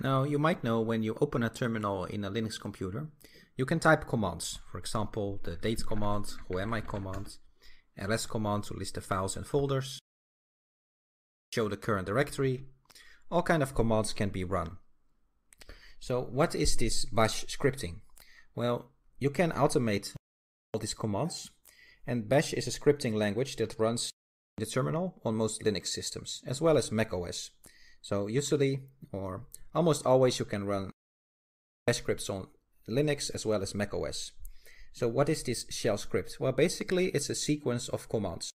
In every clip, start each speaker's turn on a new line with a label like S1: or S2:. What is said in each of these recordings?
S1: Now, you might know when you open a terminal in a Linux computer, you can type commands. For example, the date command, whoami command, ls command to list the files and folders, show the current directory. All kind of commands can be run. So what is this bash scripting? Well, you can automate all these commands and bash is a scripting language that runs in the terminal on most Linux systems as well as Mac OS. So usually or almost always you can run scripts on Linux as well as Mac OS. So what is this shell script? Well, basically it's a sequence of commands.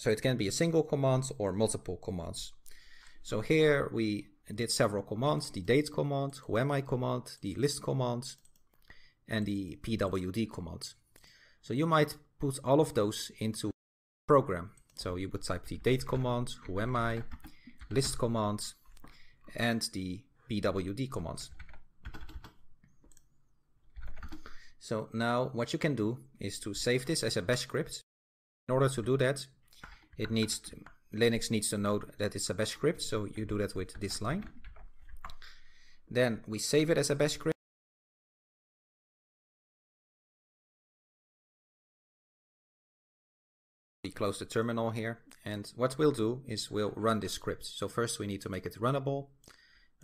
S1: So it can be a single command or multiple commands. So here we did several commands, the date command, whoami command, the list command, and the pwd command. So you might put all of those into program. So you would type the date command, whoami, list command, and the pwd command. So now what you can do is to save this as a bash script. In order to do that, it needs to, Linux needs to know that it's a bash script, so you do that with this line. Then we save it as a bash script. Close the terminal here, and what we'll do is we'll run this script. So first we need to make it runnable.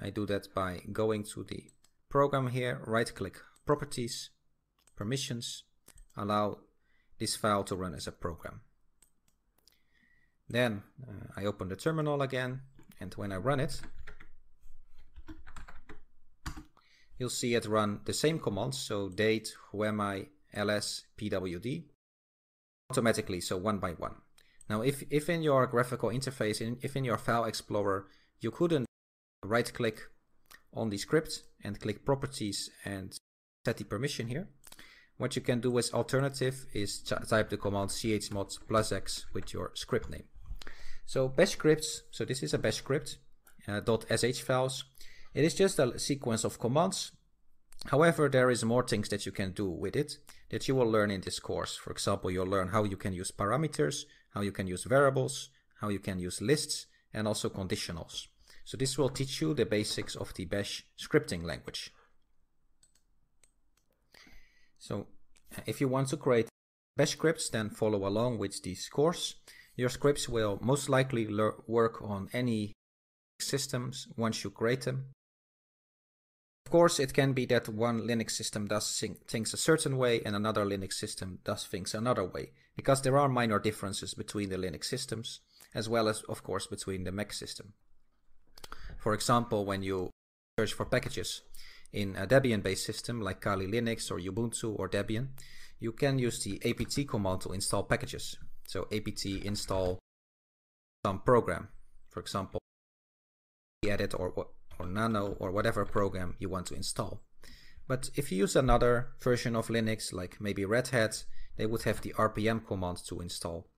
S1: I do that by going to the program here, right click properties, permissions, allow this file to run as a program. Then uh, I open the terminal again, and when I run it, you'll see it run the same commands, so date, whoami, ls, pwd, automatically, so one by one. Now, if, if in your graphical interface, in, if in your file explorer, you couldn't right click on the script and click properties and set the permission here, what you can do as alternative is type the command chmod plus x with your script name. So bash scripts, so this is a bash script, uh, .sh files. It is just a sequence of commands. However, there is more things that you can do with it that you will learn in this course. For example, you'll learn how you can use parameters, how you can use variables, how you can use lists, and also conditionals. So this will teach you the basics of the bash scripting language. So uh, if you want to create bash scripts, then follow along with this course. Your scripts will most likely work on any systems once you create them. Of course, it can be that one Linux system does things a certain way and another Linux system does things another way, because there are minor differences between the Linux systems, as well as, of course, between the Mac system. For example, when you search for packages in a Debian-based system like Kali Linux or Ubuntu or Debian, you can use the apt command to install packages. So apt install some program, for example, edit or, or nano or whatever program you want to install. But if you use another version of Linux, like maybe Red Hat, they would have the rpm command to install.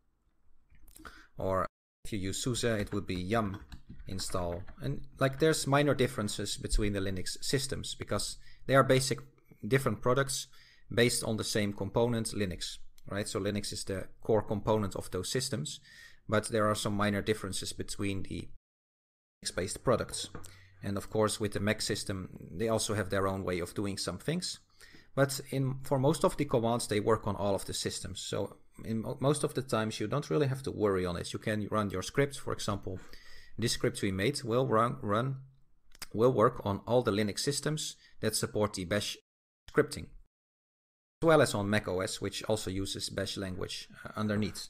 S1: Or if you use SUSE, it would be yum install. And like there's minor differences between the Linux systems because they are basic different products based on the same component, Linux right? So Linux is the core component of those systems, but there are some minor differences between the Linux-based products. And of course, with the Mac system, they also have their own way of doing some things. But in for most of the commands, they work on all of the systems. So in most of the times, you don't really have to worry on it. You can run your scripts, For example, this script we made will run, run will work on all the Linux systems that support the Bash scripting as well as on macOS, which also uses Bash language uh, underneath.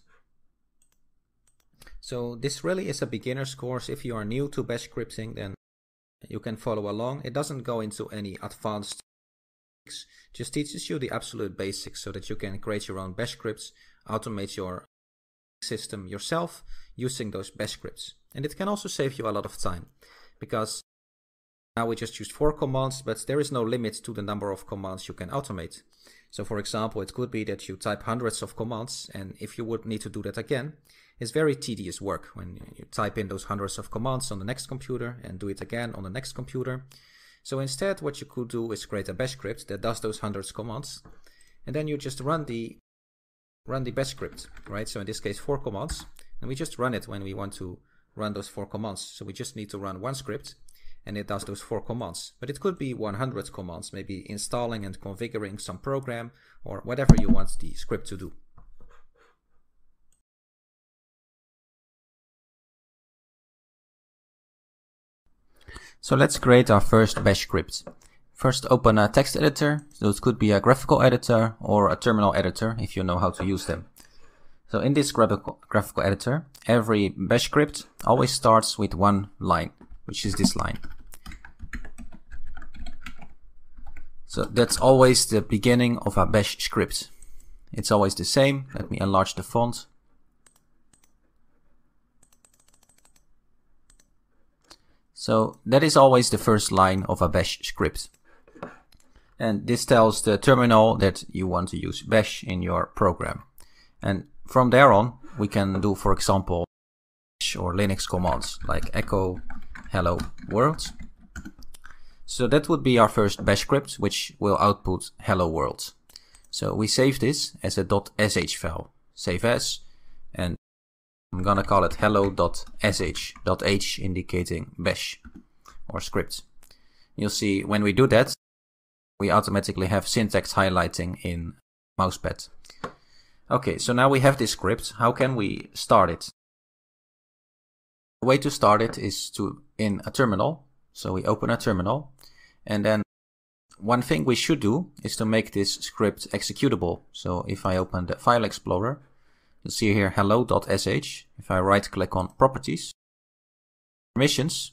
S1: So this really is a beginner's course. If you are new to Bash scripting, then you can follow along. It doesn't go into any advanced just teaches you the absolute basics so that you can create your own bash scripts, automate your system yourself using those bash scripts. And it can also save you a lot of time because now we just used four commands, but there is no limit to the number of commands you can automate. So for example, it could be that you type hundreds of commands, and if you would need to do that again, it's very tedious work when you type in those hundreds of commands on the next computer and do it again on the next computer. So instead, what you could do is create a bash script that does those hundreds commands, and then you just run the run the bash script, right? So in this case, four commands, and we just run it when we want to run those four commands. So we just need to run one script, and it does those four commands. But it could be 100 commands, maybe installing and configuring some program or whatever you want the script to do. So let's create our first bash script. First open a text editor, so it could be a graphical editor or a terminal editor if you know how to use them. So in this graphical, graphical editor, every bash script always starts with one line, which is this line. So that's always the beginning of a bash script. It's always the same. Let me enlarge the font. So that is always the first line of a bash script. And this tells the terminal that you want to use bash in your program. And from there on, we can do, for example, bash or Linux commands like echo hello world. So that would be our first bash script, which will output hello world. So we save this as a .sh file, save as, and I'm gonna call it hello.sh, indicating bash or script. You'll see when we do that, we automatically have syntax highlighting in mousepad. Okay, so now we have this script. How can we start it? The way to start it is to in a terminal. So we open a terminal and then one thing we should do is to make this script executable. So if I open the file explorer, you'll see here hello.sh. If I right click on properties, permissions,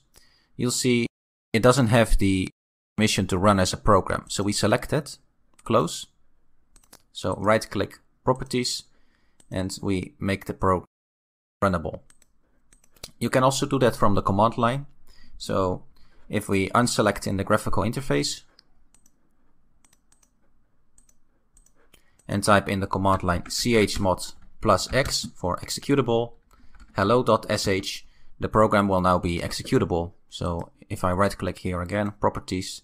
S1: you'll see it doesn't have the permission to run as a program. So we select it, close. So right click properties and we make the program runnable. You can also do that from the command line. So if we unselect in the graphical interface and type in the command line chmod plus x for executable hello.sh, the program will now be executable. So if I right click here again, properties,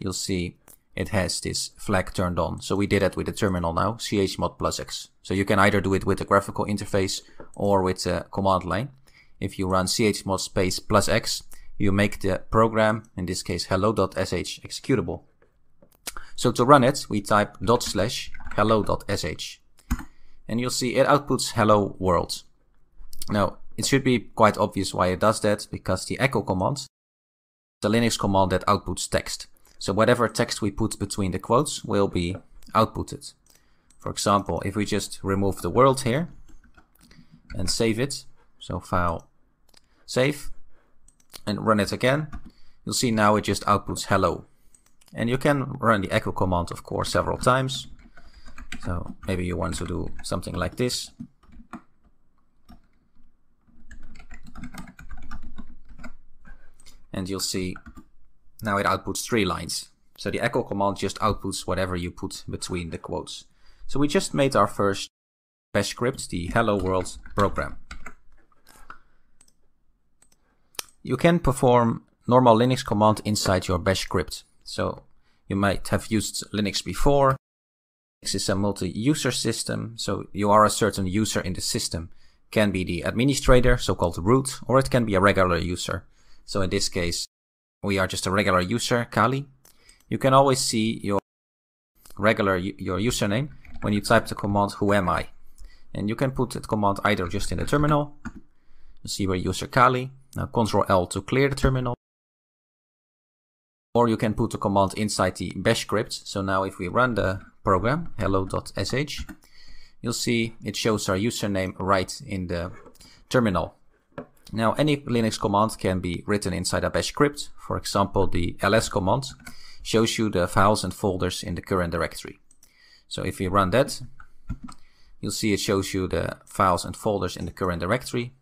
S1: you'll see it has this flag turned on. So we did it with the terminal now, chmod plus x. So you can either do it with the graphical interface or with the command line. If you run chmod space plus x, you make the program, in this case hello.sh, executable. So to run it, we type dot slash hello.sh. And you'll see it outputs hello world. Now, it should be quite obvious why it does that, because the echo command, the Linux command that outputs text. So whatever text we put between the quotes will be outputted. For example, if we just remove the world here and save it, so file save, and run it again, you'll see now it just outputs hello. And you can run the echo command, of course, several times. So maybe you want to do something like this. And you'll see now it outputs three lines. So the echo command just outputs whatever you put between the quotes. So we just made our first bash script, the hello world program. You can perform normal Linux command inside your bash script. So you might have used Linux before. Is a multi-user system, so you are a certain user in the system. Can be the administrator, so-called root, or it can be a regular user. So in this case, we are just a regular user, Kali. You can always see your regular your username when you type the command who am I. And you can put that command either just in the terminal. You see where user Kali now Control L to clear the terminal. Or you can put the command inside the bash script. So now if we run the program, hello.sh, you'll see it shows our username right in the terminal. Now any Linux command can be written inside a bash script. For example, the ls command shows you the files and folders in the current directory. So if we run that, you'll see it shows you the files and folders in the current directory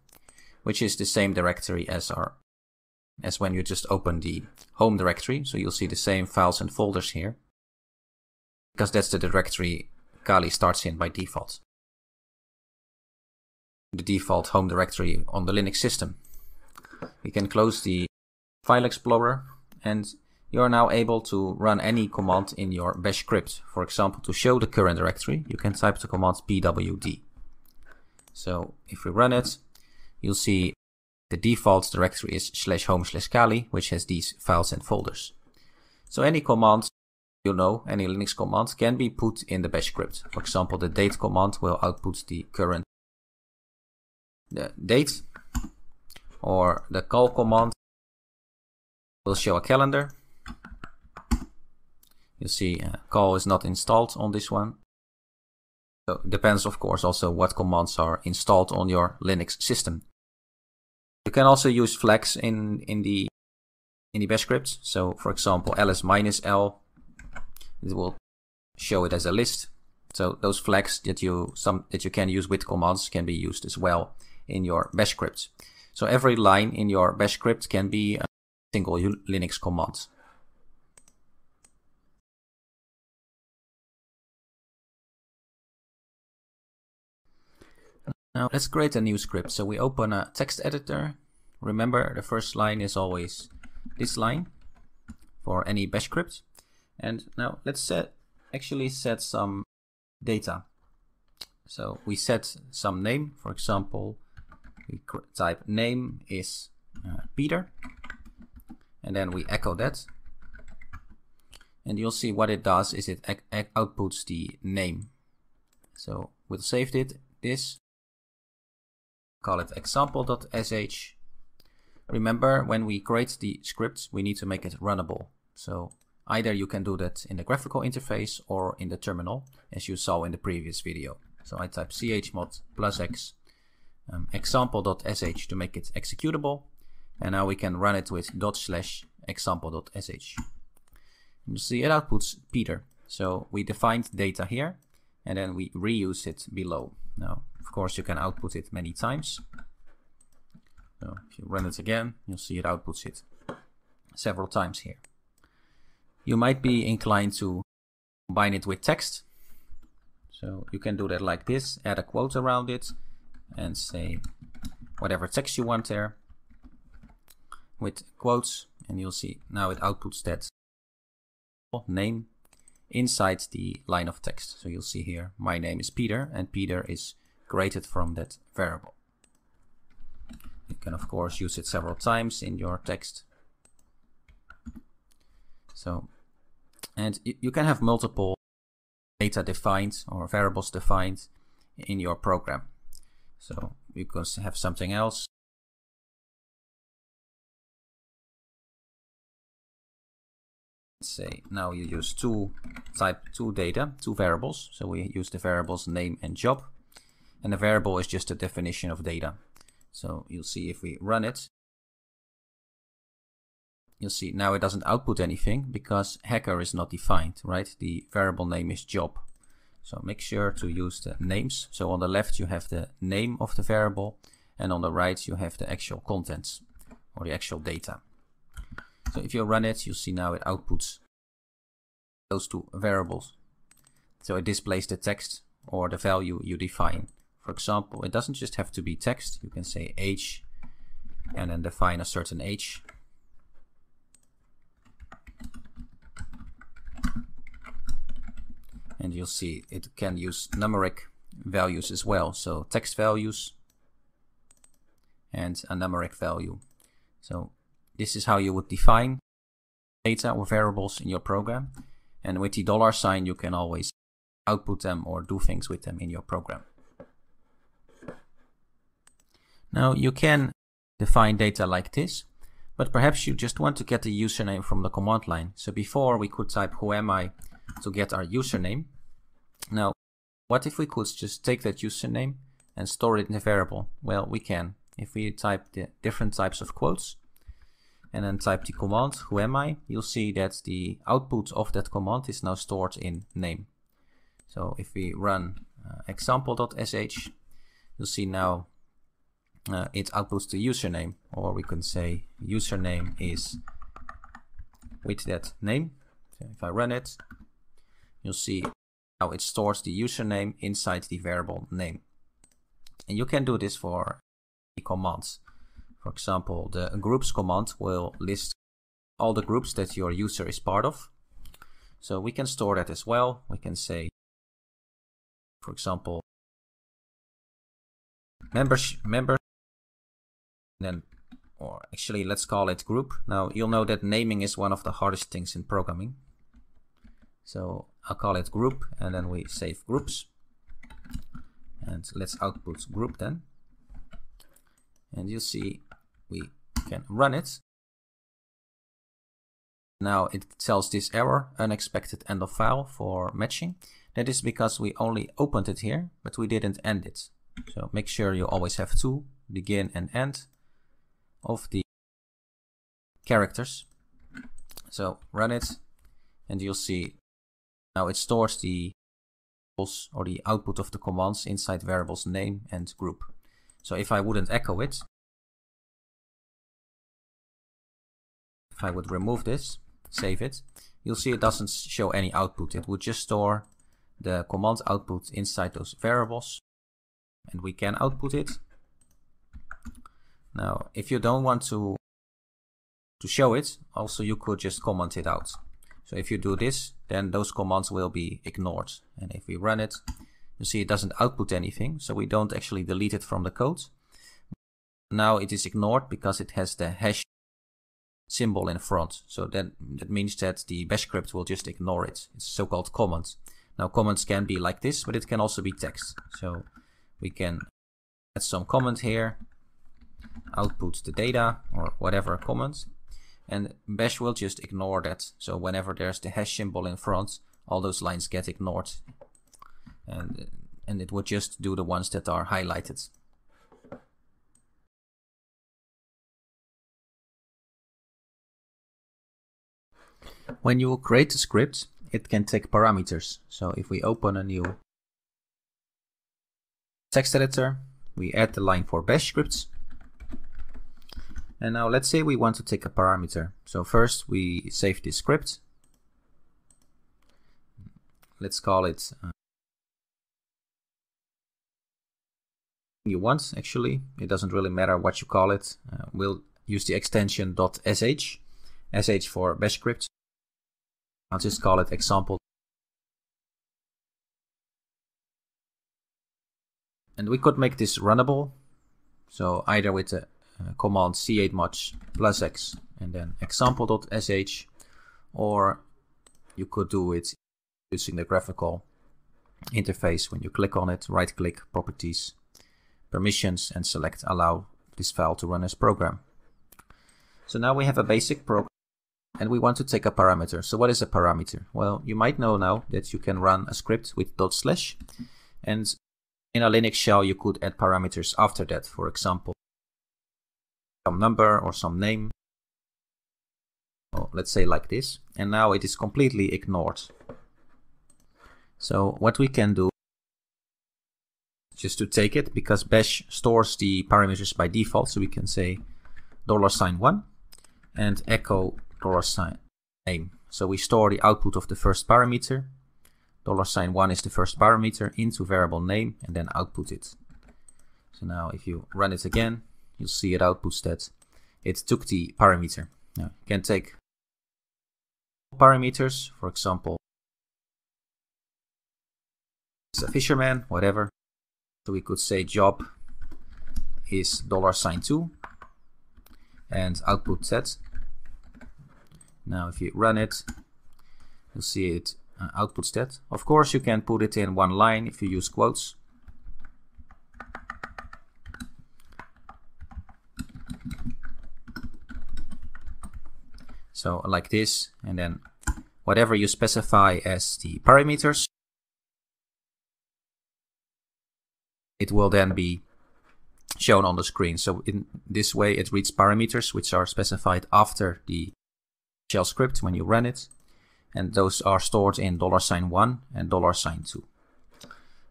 S1: which is the same directory as our as when you just open the home directory. So you'll see the same files and folders here because that's the directory Kali starts in by default. The default home directory on the Linux system. We can close the file explorer and you are now able to run any command in your bash script. For example, to show the current directory, you can type the command pwd. So if we run it, you'll see the default directory is slash home slash kali, which has these files and folders. So any command you know, any Linux command can be put in the bash script. For example, the date command will output the current the date or the cal command will show a calendar. You see uh, cal is not installed on this one. So depends of course also what commands are installed on your Linux system. You can also use flags in, in the in the bash script. So for example ls minus l it will show it as a list. So those flags that you some that you can use with commands can be used as well in your bash script. So every line in your bash script can be a single Linux command. Now let's create a new script. So we open a text editor. Remember the first line is always this line for any bash script. And now let's set actually set some data. So we set some name, for example, we type name is uh, Peter, and then we echo that. And you'll see what it does is it outputs the name. So we'll save it, this, call it example.sh. Remember, when we create the script, we need to make it runnable. So Either you can do that in the graphical interface or in the terminal, as you saw in the previous video. So I type chmod plus x um, example.sh to make it executable. And now we can run it with dot slash example.sh. You see it outputs Peter. So we defined data here and then we reuse it below. Now, of course, you can output it many times. So if you run it again, you'll see it outputs it several times here. You might be inclined to combine it with text. So you can do that like this, add a quote around it and say whatever text you want there with quotes and you'll see now it outputs that name inside the line of text. So you'll see here, my name is Peter and Peter is created from that variable. You can of course use it several times in your text so, and you can have multiple data defined or variables defined in your program. So you can have something else. say now you use two type two data, two variables. So we use the variables name and job. And the variable is just a definition of data. So you'll see if we run it, you'll see now it doesn't output anything because hacker is not defined, right? The variable name is job. So make sure to use the names. So on the left you have the name of the variable and on the right you have the actual contents or the actual data. So if you run it, you see now it outputs those two variables. So it displays the text or the value you define. For example, it doesn't just have to be text. You can say age and then define a certain age and you'll see it can use numeric values as well. So text values and a numeric value. So this is how you would define data or variables in your program. And with the dollar sign you can always output them or do things with them in your program. Now you can define data like this but perhaps you just want to get the username from the command line. So before we could type who am I to get our username. Now, what if we could just take that username and store it in a variable? Well, we can. If we type the different types of quotes and then type the command, who am I, you'll see that the output of that command is now stored in name. So if we run uh, example.sh, you'll see now uh, it outputs the username, or we can say username is with that name. So if I run it, you'll see how it stores the username inside the variable name. And you can do this for the commands. For example, the groups command will list all the groups that your user is part of. So we can store that as well. We can say, for example, members, member, then or actually let's call it group. Now you'll know that naming is one of the hardest things in programming. So I'll call it group and then we save groups. And let's output group then. And you see we can run it. Now it tells this error, unexpected end of file for matching. That is because we only opened it here, but we didn't end it. So make sure you always have two, begin and end of the characters. So run it and you'll see now it stores the or the output of the commands inside variables name and group. So if I wouldn't echo it, if I would remove this, save it, you'll see it doesn't show any output. It would just store the command output inside those variables and we can output it. Now, if you don't want to to show it, also you could just comment it out. So if you do this, then those commands will be ignored. And if we run it, you see it doesn't output anything, so we don't actually delete it from the code. Now it is ignored because it has the hash symbol in front. So that, that means that the bash script will just ignore it. It's so-called comment. Now comments can be like this, but it can also be text. So we can add some comment here, output the data or whatever comment, and bash will just ignore that. So whenever there's the hash symbol in front, all those lines get ignored. And, and it would just do the ones that are highlighted. When you create a script, it can take parameters. So if we open a new text editor, we add the line for bash scripts. And now let's say we want to take a parameter. So first we save this script. Let's call it uh, you want actually. It doesn't really matter what you call it. Uh, we'll use the extension .sh, sh for bash script. I'll just call it example. And we could make this runnable. So either with the uh, command chmod plus x and then example.sh or you could do it using the graphical interface when you click on it, right click, properties, permissions and select allow this file to run as program. So now we have a basic program and we want to take a parameter. So what is a parameter? Well, you might know now that you can run a script with dot slash and in a Linux shell you could add parameters after that. For example, some number or some name. Oh, let's say like this. And now it is completely ignored. So what we can do just to take it because bash stores the parameters by default so we can say dollar sign one and echo dollar sign name. So we store the output of the first parameter. Dollar sign one is the first parameter into variable name and then output it. So now if you run it again, you'll see it outputs that it took the parameter. Now you can take parameters, for example, it's a fisherman, whatever. So we could say job is dollar sign two and output set now if you run it, you'll see it uh, outputs that. Of course you can put it in one line if you use quotes. So like this, and then whatever you specify as the parameters, it will then be shown on the screen. So in this way it reads parameters which are specified after the shell script when you run it. And those are stored in dollar sign $1 and dollar sign 2.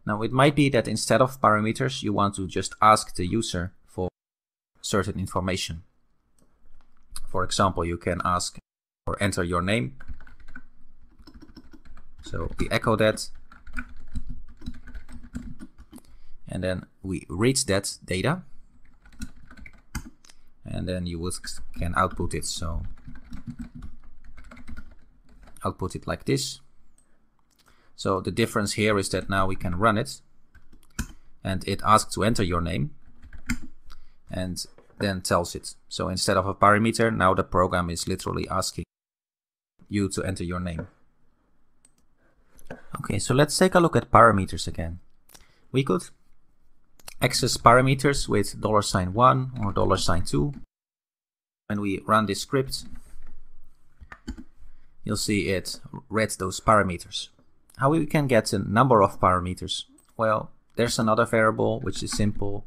S1: Now it might be that instead of parameters, you want to just ask the user for certain information. For example, you can ask or enter your name. So we echo that. And then we read that data. And then you can output it. So I'll put it like this. So the difference here is that now we can run it and it asks to enter your name and then tells it. So instead of a parameter, now the program is literally asking you to enter your name. Okay, so let's take a look at parameters again. We could access parameters with dollar sign $1 or dollar sign $2. When we run this script, you'll see it read those parameters. How we can get a number of parameters? Well, there's another variable which is simple,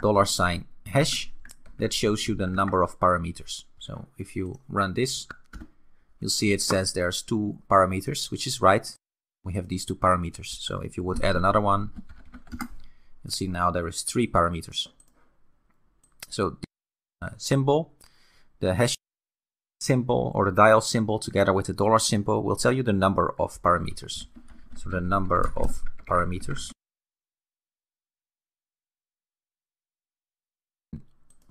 S1: dollar sign hash, that shows you the number of parameters. So if you run this, you'll see it says there's two parameters, which is right. We have these two parameters. So if you would add another one, you'll see now there is three parameters. So the uh, symbol, the hash symbol or the dial symbol together with the dollar symbol will tell you the number of parameters. So the number of parameters.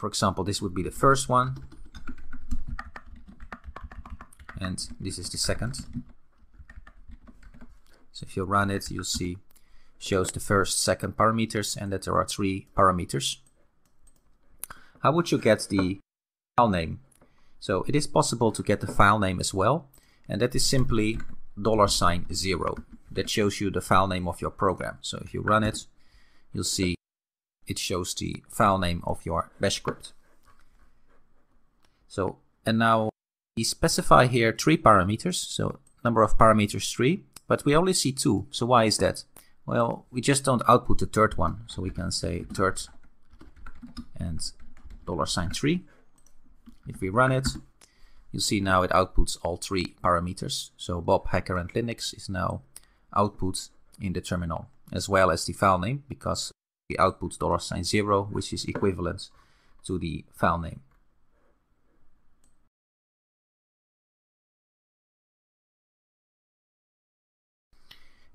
S1: For example, this would be the first one. And this is the second. So if you run it, you'll see shows the first, second parameters and that there are three parameters. How would you get the file name? So it is possible to get the file name as well. And that is simply dollar sign zero. That shows you the file name of your program. So if you run it, you'll see it shows the file name of your bash script. So, and now we specify here three parameters. So number of parameters three, but we only see two. So why is that? Well, we just don't output the third one. So we can say third and dollar sign three. If we run it, you see now it outputs all three parameters. So Bob Hacker and Linux is now output in the terminal as well as the file name because the output dollar sign zero, which is equivalent to the file name.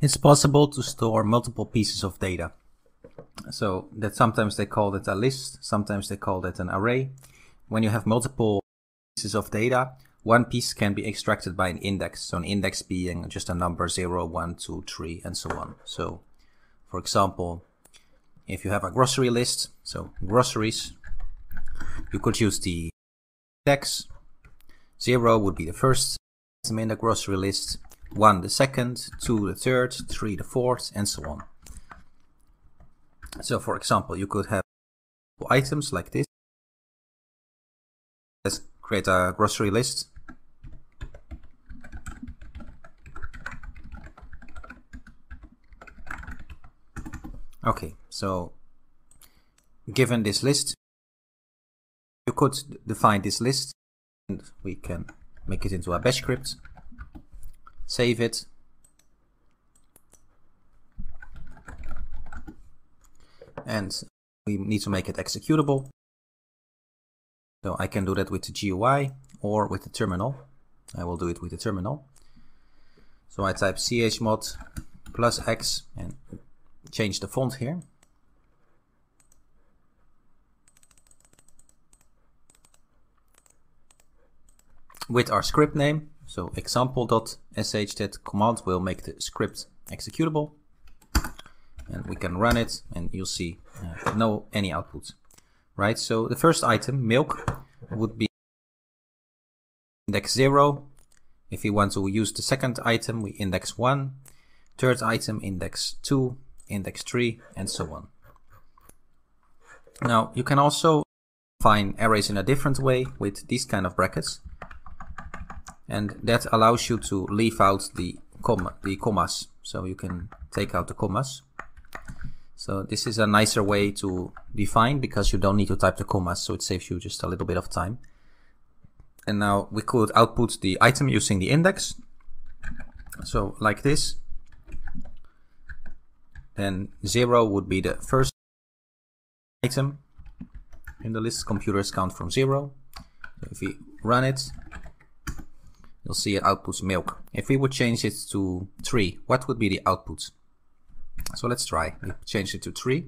S1: It's possible to store multiple pieces of data. So that sometimes they call it a list, sometimes they call it an array. When you have multiple pieces of data, one piece can be extracted by an index. So an index being just a number 0, 1, 2, 3, and so on. So for example, if you have a grocery list, so groceries, you could use the index. Zero would be the first item in the grocery list, one the second, two the third, three the fourth, and so on. So for example, you could have items like this. Let's create a grocery list. Okay, so given this list, you could define this list and we can make it into a bash script, save it, and we need to make it executable. So I can do that with the GUI or with the terminal. I will do it with the terminal. So I type chmod plus x and change the font here. With our script name, so example.sh, that command will make the script executable. And we can run it and you'll see uh, no any output. Right, so the first item, milk, would be index 0. If we want to use the second item, we index 1. Third item, index 2 index 3, and so on. Now, you can also find arrays in a different way with these kind of brackets. And that allows you to leave out the, comma, the commas. So you can take out the commas. So this is a nicer way to define because you don't need to type the commas, so it saves you just a little bit of time. And now we could output the item using the index. So like this, then 0 would be the first item in the list. Computers count from 0. So if we run it, you'll see it outputs milk. If we would change it to 3, what would be the output? So let's try. We change it to 3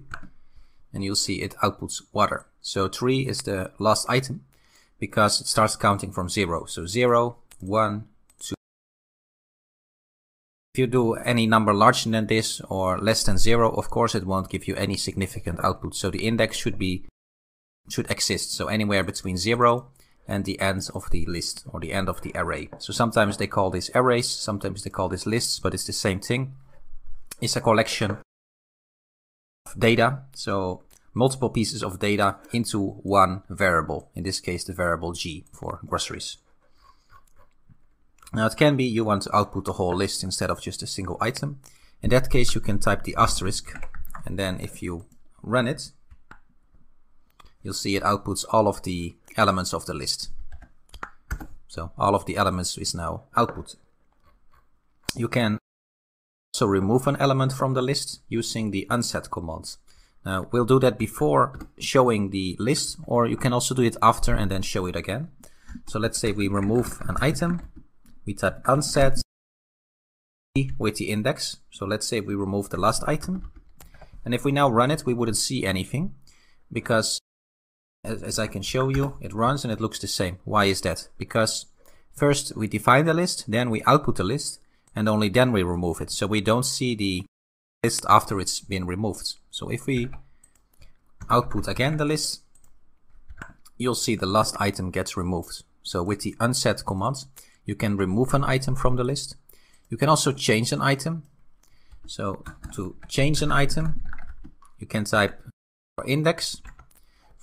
S1: and you'll see it outputs water. So 3 is the last item because it starts counting from 0. So 0, 1, if you do any number larger than this or less than zero, of course it won't give you any significant output. So the index should be should exist. So anywhere between zero and the end of the list or the end of the array. So sometimes they call this arrays, sometimes they call this lists, but it's the same thing. It's a collection of data. So multiple pieces of data into one variable. In this case, the variable G for groceries. Now it can be you want to output the whole list instead of just a single item. In that case, you can type the asterisk and then if you run it, you'll see it outputs all of the elements of the list. So all of the elements is now output. You can also remove an element from the list using the unset command. Now we'll do that before showing the list or you can also do it after and then show it again. So let's say we remove an item, we type unset with the index. So let's say we remove the last item. And if we now run it, we wouldn't see anything because as, as I can show you, it runs and it looks the same. Why is that? Because first we define the list, then we output the list, and only then we remove it. So we don't see the list after it's been removed. So if we output again the list, you'll see the last item gets removed. So with the unset command, you can remove an item from the list. You can also change an item. So to change an item, you can type index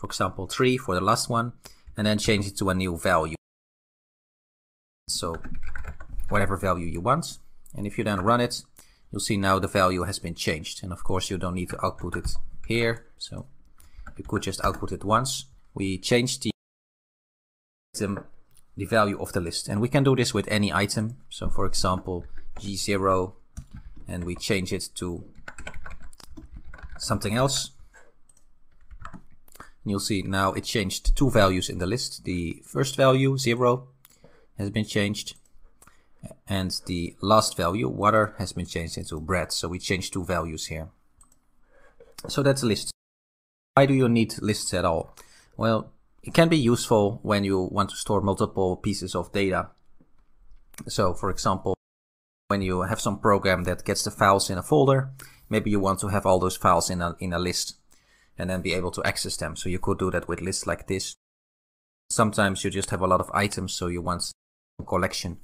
S1: for example 3 for the last one and then change it to a new value. So whatever value you want and if you then run it you'll see now the value has been changed and of course you don't need to output it here. So you could just output it once. We change the item the value of the list and we can do this with any item. So for example g0 and we change it to something else you'll see now it changed two values in the list. The first value, 0, has been changed. And the last value, water, has been changed into bread. So we changed two values here. So that's a list. Why do you need lists at all? Well, it can be useful when you want to store multiple pieces of data. So for example, when you have some program that gets the files in a folder, maybe you want to have all those files in a, in a list and then be able to access them. So you could do that with lists like this. Sometimes you just have a lot of items, so you want some collection,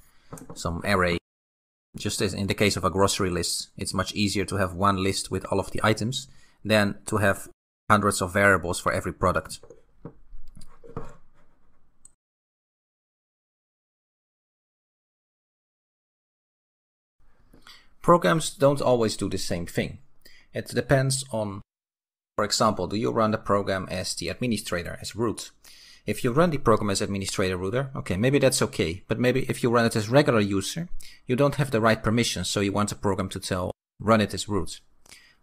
S1: some array. Just as in the case of a grocery list, it's much easier to have one list with all of the items than to have hundreds of variables for every product. Programs don't always do the same thing. It depends on for example, do you run the program as the administrator, as root? If you run the program as administrator router, okay, maybe that's okay. But maybe if you run it as regular user, you don't have the right permissions, so you want the program to tell run it as root.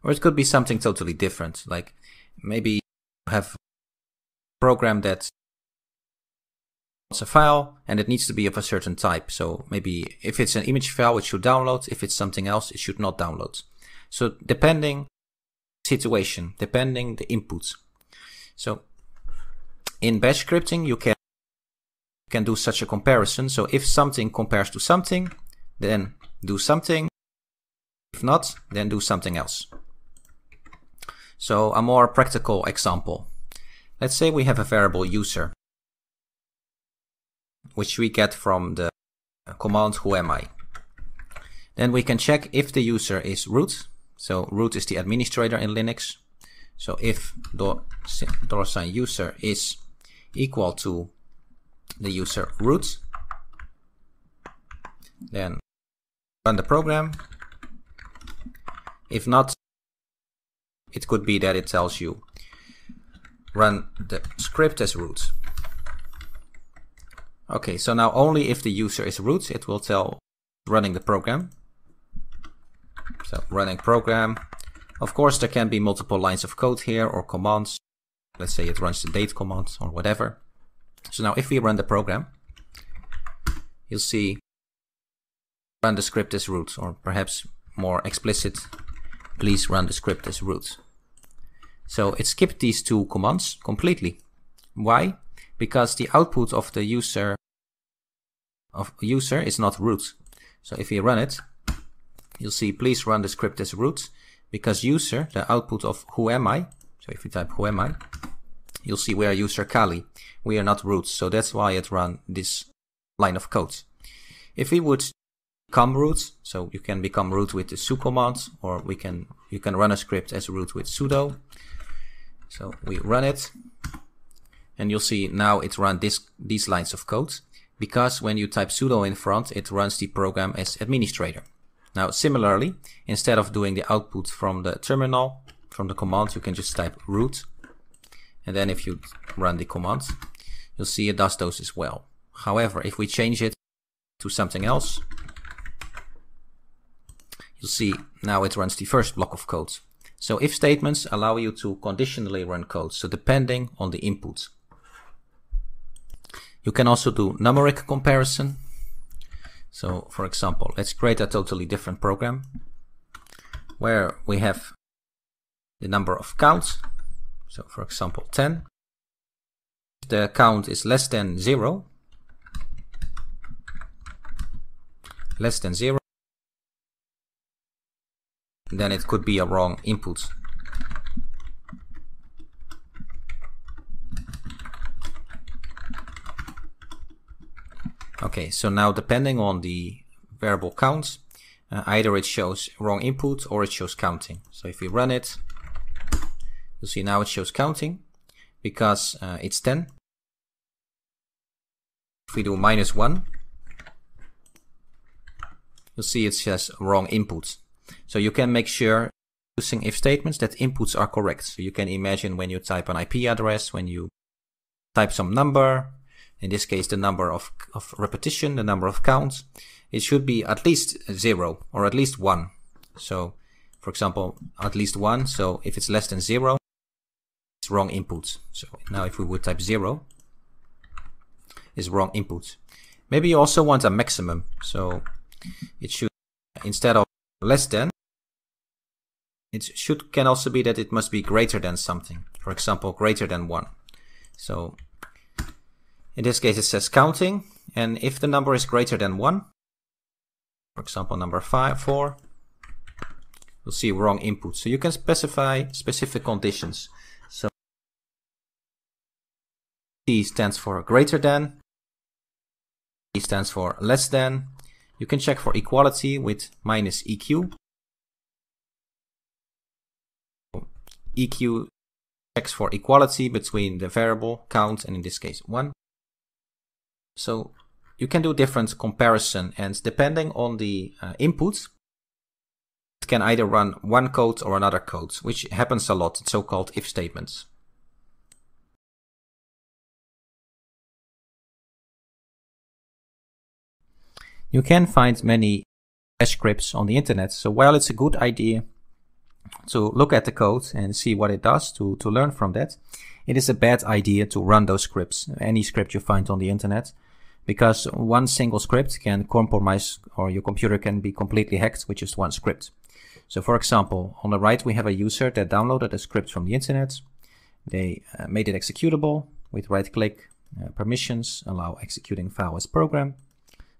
S1: Or it could be something totally different, like maybe you have a program that wants a file and it needs to be of a certain type. So maybe if it's an image file, it should download. If it's something else, it should not download. So depending situation depending the inputs. So in bash scripting, you can can do such a comparison. So if something compares to something, then do something. If not, then do something else. So a more practical example. Let's say we have a variable user, which we get from the command who am I. Then we can check if the user is root so root is the administrator in Linux. So if dollar sign user is equal to the user root, then run the program. If not, it could be that it tells you run the script as root. Okay, so now only if the user is root, it will tell running the program. So running program. Of course, there can be multiple lines of code here or commands. Let's say it runs the date command or whatever. So now if we run the program, you'll see run the script as root or perhaps more explicit, please run the script as root. So it skipped these two commands completely. Why? Because the output of the user of user is not root. So if we run it, you'll see please run the script as root because user, the output of who am I, so if you type who am I, you'll see we are user Kali. We are not root, so that's why it run this line of code. If we would become root, so you can become root with the su command, or we can you can run a script as root with sudo. So we run it, and you'll see now it runs this, these lines of code, because when you type sudo in front, it runs the program as administrator. Now similarly, instead of doing the output from the terminal, from the command, you can just type root, and then if you run the command, you'll see it does those as well. However, if we change it to something else, you'll see now it runs the first block of code. So if statements allow you to conditionally run code, so depending on the input. You can also do numeric comparison. So for example, let's create a totally different program where we have the number of counts. So for example, 10. If the count is less than 0, less than 0, then it could be a wrong input. Okay, so now depending on the variable count, uh, either it shows wrong input or it shows counting. So if we run it, you'll see now it shows counting because uh, it's 10. If we do minus 1, you'll see it says wrong input. So you can make sure using if statements that inputs are correct. So you can imagine when you type an IP address, when you type some number, in this case the number of, of repetition, the number of counts, it should be at least zero or at least one. So for example, at least one. So if it's less than zero, it's wrong input. So now if we would type zero, is wrong input. Maybe you also want a maximum. So it should, instead of less than, it should can also be that it must be greater than something. For example, greater than 1. So in this case it says counting, and if the number is greater than 1, for example number five, 4, you'll see wrong input. So you can specify specific conditions. So T stands for greater than, T stands for less than, you can check for equality with minus EQ. EQ checks for equality between the variable count and in this case 1. So you can do different comparison and depending on the uh, input, it can either run one code or another code, which happens a lot, so-called if statements. You can find many bash scripts on the internet, so while it's a good idea to look at the code and see what it does to, to learn from that, it is a bad idea to run those scripts, any script you find on the internet, because one single script can compromise or your computer can be completely hacked with just one script. So for example, on the right we have a user that downloaded a script from the internet. They uh, made it executable with right click, uh, permissions, allow executing file as program.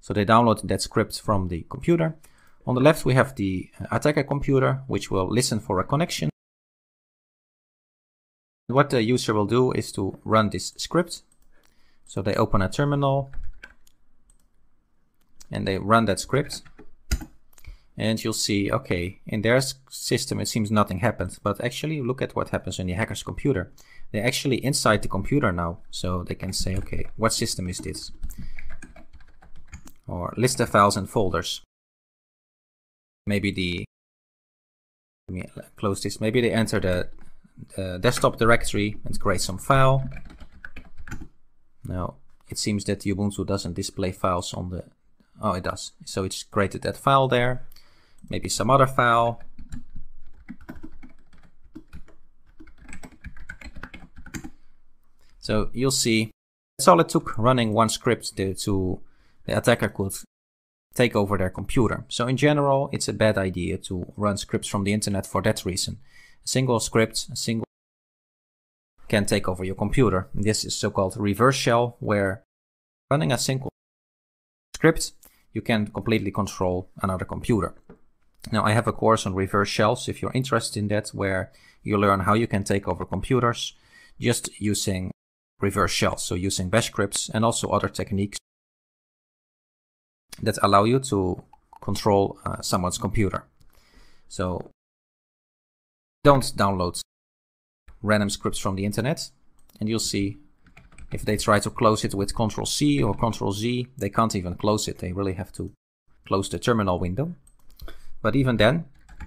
S1: So they download that script from the computer. On the left, we have the uh, attacker computer, which will listen for a connection. What the user will do is to run this script. So they open a terminal and they run that script. And you'll see, okay, in their system, it seems nothing happens. But actually, look at what happens on the hacker's computer. They're actually inside the computer now. So they can say, okay, what system is this? or list the files and folders. Maybe the, let me uh, close this, maybe they enter the, the desktop directory and create some file. Now, it seems that Ubuntu doesn't display files on the, oh it does. So it's created that file there, maybe some other file. So you'll see, that's all it took running one script to, to the attacker could take over their computer. So in general, it's a bad idea to run scripts from the internet for that reason. A single script, a single can take over your computer. This is so-called reverse shell, where running a single script, you can completely control another computer. Now I have a course on reverse shells if you're interested in that, where you learn how you can take over computers. just using reverse shells, so using bash scripts and also other techniques that allow you to control uh, someone's computer. So don't download random scripts from the internet and you'll see if they try to close it with Control C or Control Z, they can't even close it. They really have to close the terminal window. But even then,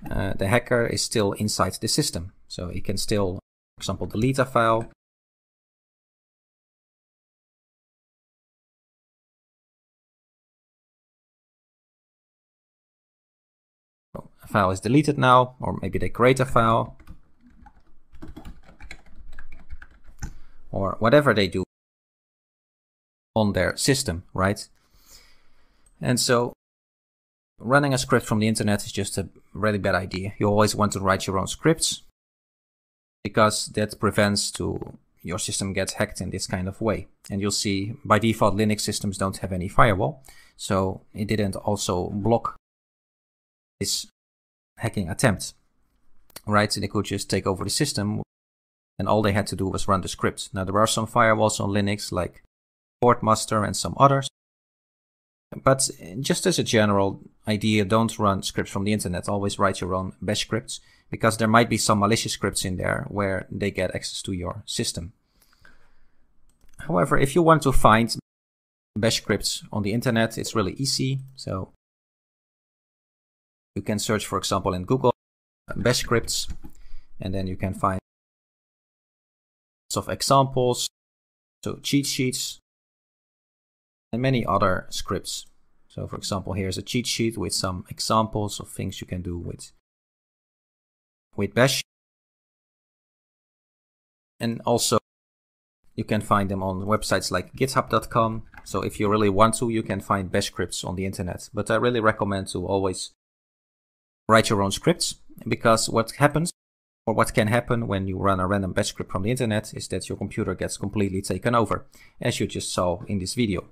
S1: uh, the hacker is still inside the system. So he can still, for example, delete a file. a file is deleted now, or maybe they create a file. Or whatever they do on their system, right? And so running a script from the internet is just a really bad idea. You always want to write your own scripts because that prevents to your system gets hacked in this kind of way. And you'll see by default Linux systems don't have any firewall, so it didn't also block this hacking attempt. Right, so they could just take over the system and all they had to do was run the script. Now there are some firewalls on Linux like Portmaster and some others but just as a general idea, don't run scripts from the internet. Always write your own bash scripts because there might be some malicious scripts in there where they get access to your system. However, if you want to find bash scripts on the internet, it's really easy. So you can search, for example, in Google bash scripts, and then you can find lots of examples, so cheat sheets and many other scripts. So for example, here's a cheat sheet with some examples of things you can do with, with Bash. And also you can find them on websites like github.com. So if you really want to, you can find bash scripts on the internet. But I really recommend to always write your own scripts because what happens or what can happen when you run a random bash script from the internet is that your computer gets completely taken over, as you just saw in this video.